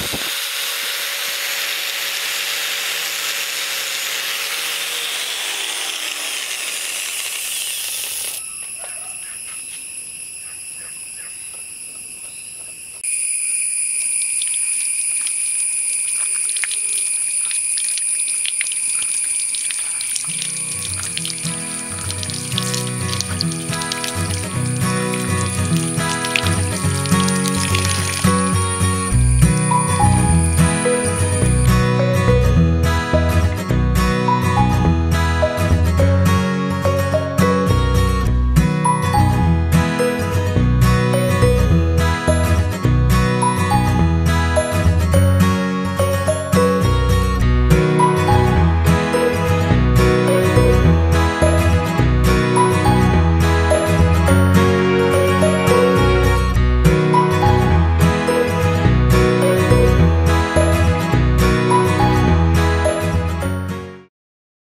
you